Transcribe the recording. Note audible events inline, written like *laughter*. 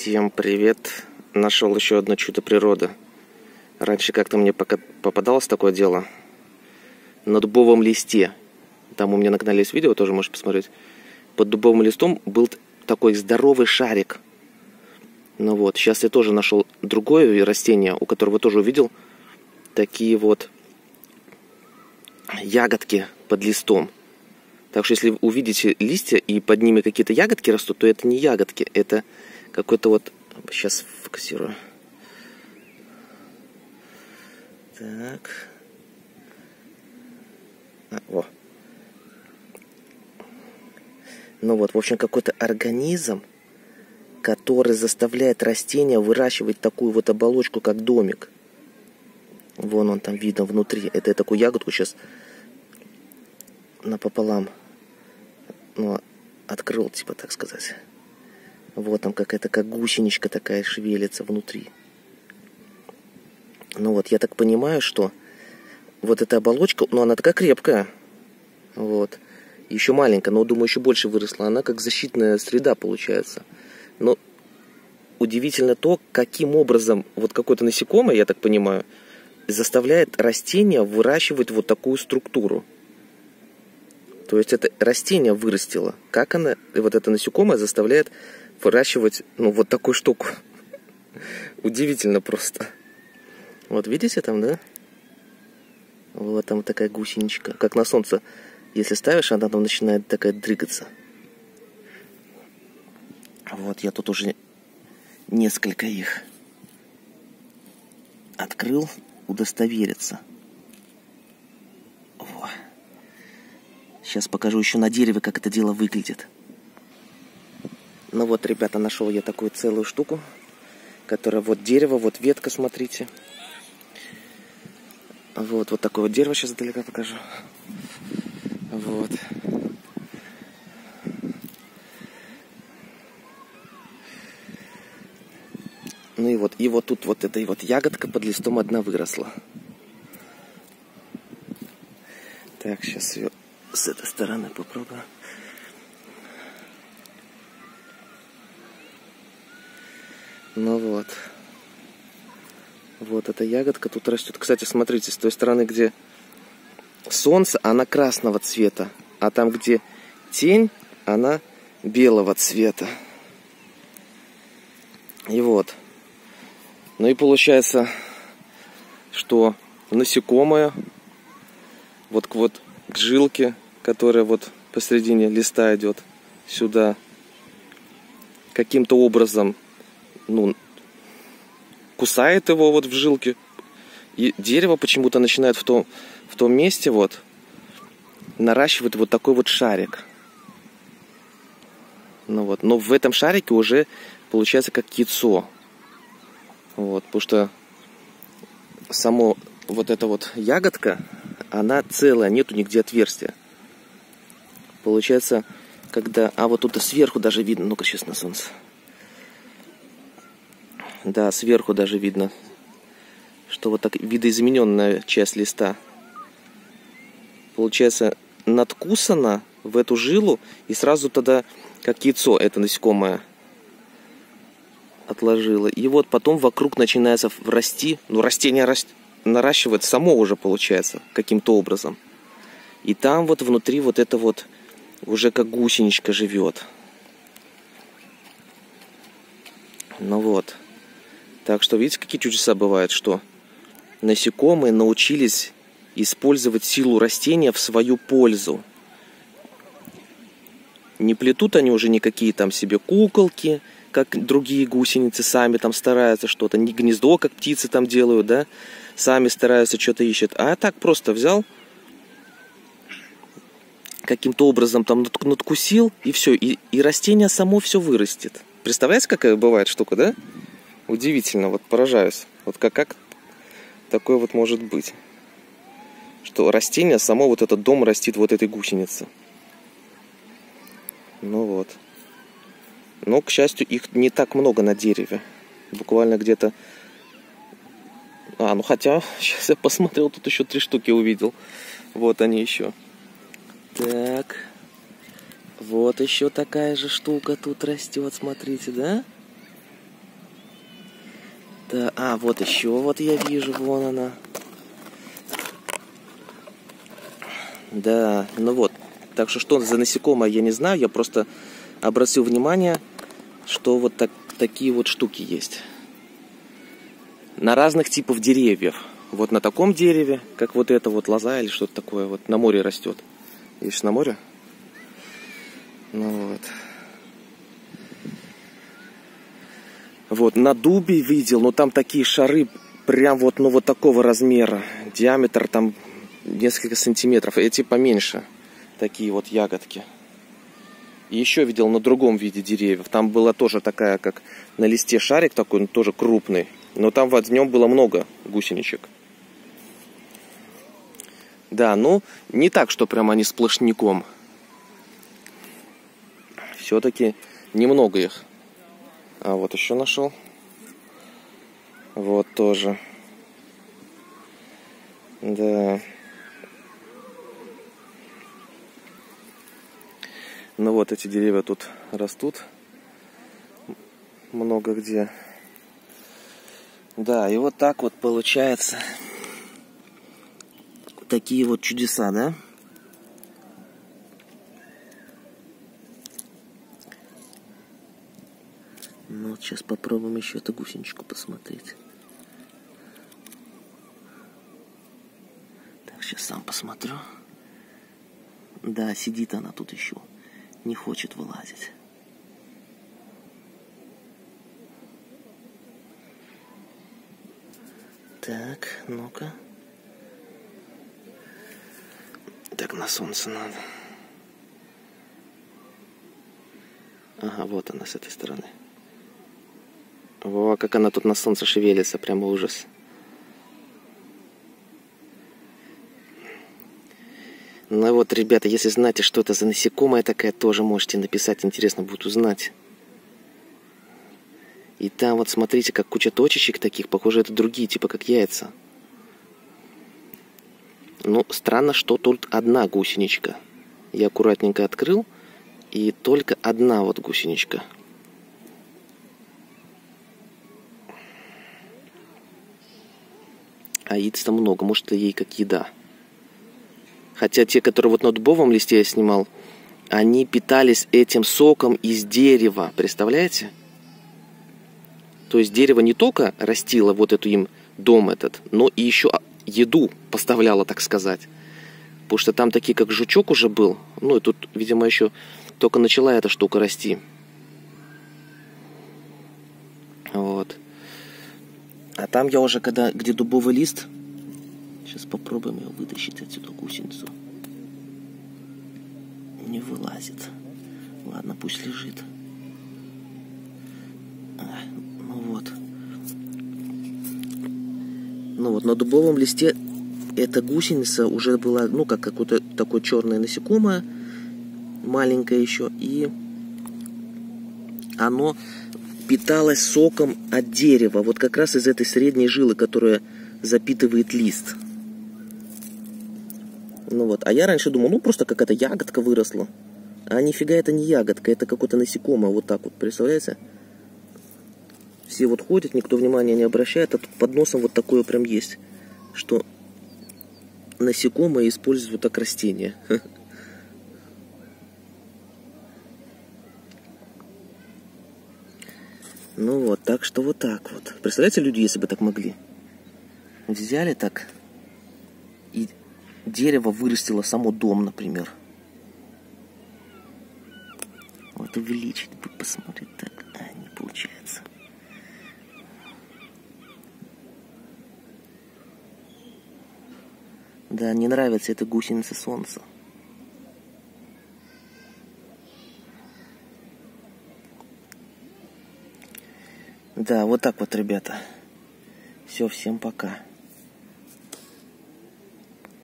Всем привет! Нашел еще одно чудо природы. Раньше как-то мне попадалось такое дело. На дубовом листе. Там у меня на канале есть видео, тоже можешь посмотреть. Под дубовым листом был такой здоровый шарик. Ну вот, сейчас я тоже нашел другое растение, у которого тоже увидел такие вот ягодки под листом. Так что если увидите листья и под ними какие-то ягодки растут, то это не ягодки, это какой-то вот... Сейчас фокусирую. Так. А, во. Ну вот, в общем, какой-то организм, который заставляет растения выращивать такую вот оболочку, как домик. Вон он там видно внутри. Это я такую ягодку сейчас напополам ну, открыл, типа так сказать. Вот там какая-то как гусеничка такая шевелится внутри. Ну вот, я так понимаю, что вот эта оболочка, ну она такая крепкая. Вот. Еще маленькая, но думаю, еще больше выросла. Она как защитная среда получается. Но удивительно то, каким образом вот какое-то насекомое, я так понимаю, заставляет растение выращивать вот такую структуру. То есть это растение вырастило. Как она, вот это насекомое заставляет выращивать, ну, вот такую штуку. Удивительно просто. Вот видите там, да? Вот там такая гусеничка. Как на солнце, если ставишь, она там начинает такая дрыгаться. Вот я тут уже несколько их открыл удостовериться. Сейчас покажу еще на дереве, как это дело выглядит. Ну вот, ребята, нашел я такую целую штуку, которая вот дерево, вот ветка, смотрите. Вот, вот такое вот дерево сейчас далеко покажу. Вот. Ну и вот, и вот тут вот эта вот ягодка под листом одна выросла. Так, сейчас ее с этой стороны попробую. Ну вот. Вот эта ягодка тут растет. Кстати, смотрите, с той стороны, где солнце, она красного цвета. А там, где тень, она белого цвета. И вот. Ну и получается, что насекомое вот к вот к жилке, которая вот посередине листа идет сюда, каким-то образом ну, кусает его вот в жилке. И дерево почему-то начинает в том, в том месте вот наращивать вот такой вот шарик. Ну вот. Но в этом шарике уже получается как яйцо. Вот, потому что само вот эта вот ягодка, она целая, нету нигде отверстия. Получается, когда... А вот тут сверху даже видно, ну-ка сейчас на солнце. Да, сверху даже видно, что вот так видоизмененная часть листа. Получается, надкусана в эту жилу, и сразу тогда, как яйцо, это насекомое отложило. И вот потом вокруг начинается расти, ну растение раст... наращивает само уже получается, каким-то образом. И там вот внутри вот это вот уже как гусеничка живет. Ну вот. Так что видите, какие чудеса бывают, что насекомые научились использовать силу растения в свою пользу. Не плетут они уже никакие там себе куколки, как другие гусеницы сами там стараются что-то, не гнездо, как птицы там делают, да, сами стараются, что-то ищут. А так просто взял, каким-то образом там надкусил, и все, и, и растение само все вырастет. Представляете, какая бывает штука, да? удивительно, вот поражаюсь. Вот как, как такое вот может быть? Что растение, само вот этот дом растит вот этой гусеницы. Ну вот. Но, к счастью, их не так много на дереве. Буквально где-то... А, ну хотя, *laughs* сейчас я посмотрел, тут еще три штуки увидел. Вот они еще. Так. Вот еще такая же штука тут растет, смотрите, да? Да, а, вот еще, вот я вижу, вон она. Да, ну вот. Так что что за насекомое, я не знаю. Я просто обратил внимание, что вот так, такие вот штуки есть. На разных типов деревьев. Вот на таком дереве, как вот это вот лоза или что-то такое, вот на море растет. Видишь, на море? Ну вот. Вот, на дубе видел, но там такие шары прям вот, ну вот такого размера. Диаметр там несколько сантиметров. Эти поменьше. Такие вот ягодки. И еще видел на другом виде деревьев. Там была тоже такая, как на листе шарик такой, тоже крупный. Но там в нем было много гусеничек. Да, ну, не так, что прям они сплошняком. Все-таки немного их. А вот еще нашел. Вот тоже. Да. Ну вот эти деревья тут растут. Много где. Да, и вот так вот получается. Такие вот чудеса, да? Ну, вот сейчас попробуем еще эту гусеничку посмотреть. Так, сейчас сам посмотрю. Да, сидит она тут еще. Не хочет вылазить. Так, ну-ка. Так, на солнце надо. Ага, вот она с этой стороны. Во, как она тут на солнце шевелится, прямо ужас. Ну вот, ребята, если знаете, что это за насекомое такая, тоже можете написать, интересно будет узнать. И там вот смотрите, как куча точечек таких, похоже, это другие, типа как яйца. Ну, странно, что тут одна гусеничка. Я аккуратненько открыл, и только одна вот гусеничка. А яиц-то много, может, это ей как еда. Хотя те, которые вот на дубовом листе я снимал, они питались этим соком из дерева. Представляете? То есть дерево не только растило вот эту им дом этот, но и еще еду поставляло, так сказать. Потому что там такие, как жучок уже был. Ну и тут, видимо, еще только начала эта штука расти. Вот. А там я уже, когда, где дубовый лист, сейчас попробуем ее вытащить отсюда гусеницу. Не вылазит. Ладно, пусть лежит. А, ну вот. Ну вот, на дубовом листе эта гусеница уже была, ну, как какое-то такое черное насекомое, маленькое еще, и оно питалась соком от дерева, вот как раз из этой средней жилы, которая запитывает лист. Ну вот, а я раньше думал, ну просто какая-то ягодка выросла. А нифига это не ягодка, это какое-то насекомое, вот так вот, представляете? Все вот ходят, никто внимания не обращает, а тут под носом вот такое прям есть, что насекомое используют так растения. *laughs* Ну вот, так что вот так вот. Представляете, люди, если бы так могли? Взяли так, дерево вырастило само дом, например. Вот увеличить бы, посмотреть так. А, не получается. Да, не нравится эта гусеница солнца. Да, вот так вот, ребята. Все, всем пока.